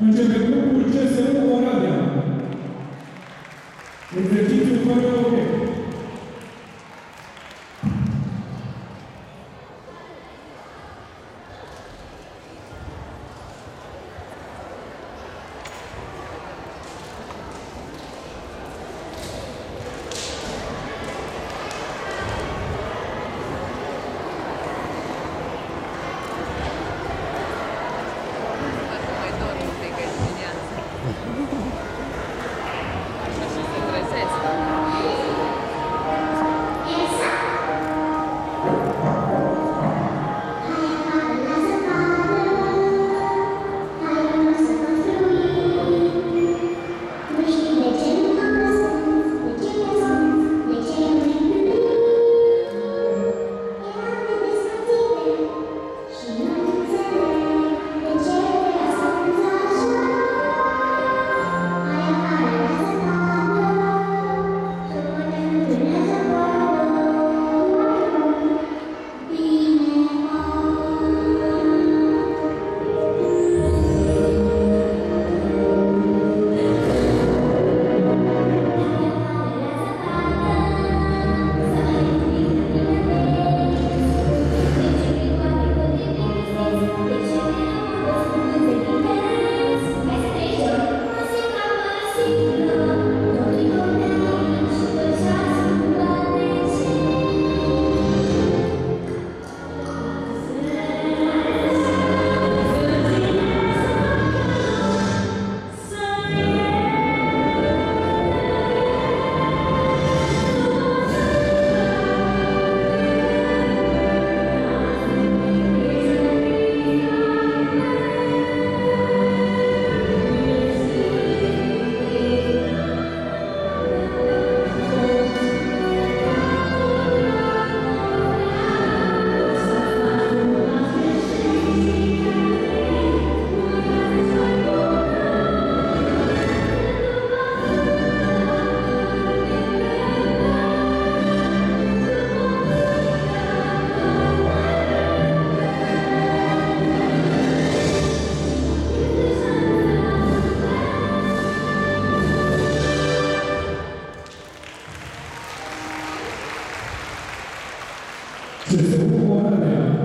Începe grupul CSU Oradea. Exercițiu fără obiect. Você foi embora né?